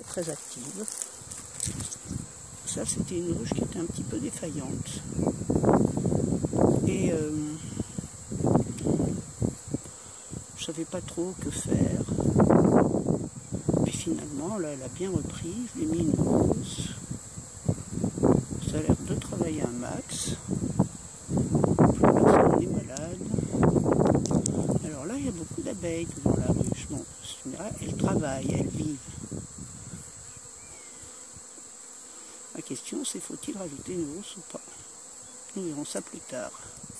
très active. Ça, c'était une ruche qui était un petit peu défaillante. Et euh, je savais pas trop que faire. Puis finalement, là, elle a bien repris. Je lui mis une. Ça a l'air de travailler un max. Personne n'est malade. Alors là, il y a beaucoup d'abeilles dans la ruche. Bon, elles travaillent, elles vivent. La question, c'est faut-il rajouter une hausse ou pas? Nous verrons ça plus tard.